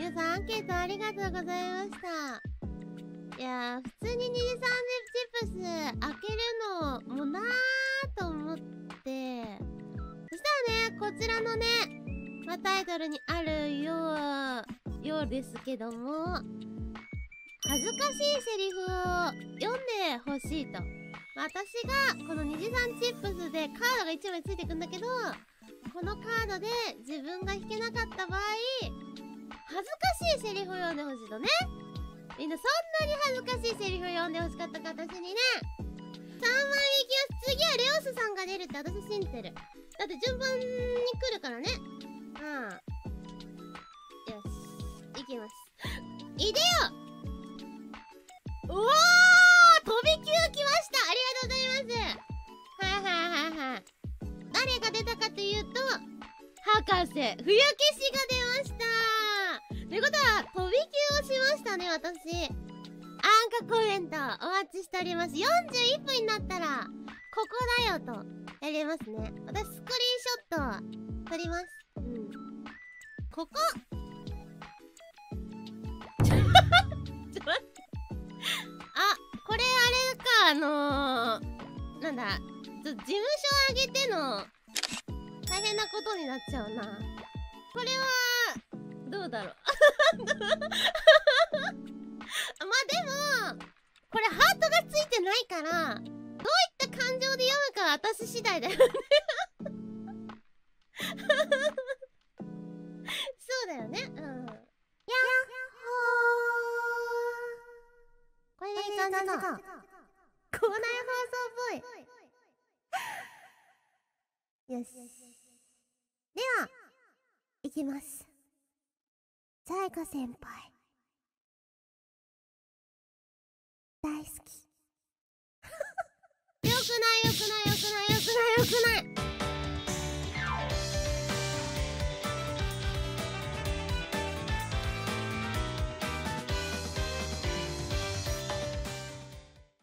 皆さんアンケートありがとうございました。いや普通に二次三次チップス開けるのもなーと思って。そしたらねこちらのね、ま、タイトルにあるようようですけども恥ずかしいセリフを読んでほしいと、私がこの二次三チップスでカードが1枚ついてくんだけどこのカードで自分が引けなかった場合恥ずかしいセリフを読んでほしいとね。みんなそんなに恥ずかしいセリフを読んでほしかったか私にね。3万円いきます次はレオスさんが出るって私信じてる。だって順番に来るからね。うん。よし。いきます。いでよ。うわー飛び級来ました。ありがとうございます。はいはいはいはい誰が出たかというと博士。冬消しが出ということは飛び級をしましたね私。アンカコメントお待ちしております。41分になったらここだよとやりますね。私スクリーンショット撮ります。うん。ここ。ちょっと待ってあこれあれかあのー、なんだちょ事務所上げての大変なことになっちゃうな。これはうだろう。まあでもこれハートがついてないからどういった感情で読むかは私次第だよね。そうだよね。うん。やっほー。これでいい感じか。校内放送っぽい。よし。では、いきます。さやか先輩。大好き。よくないよくないよくないよくないよくない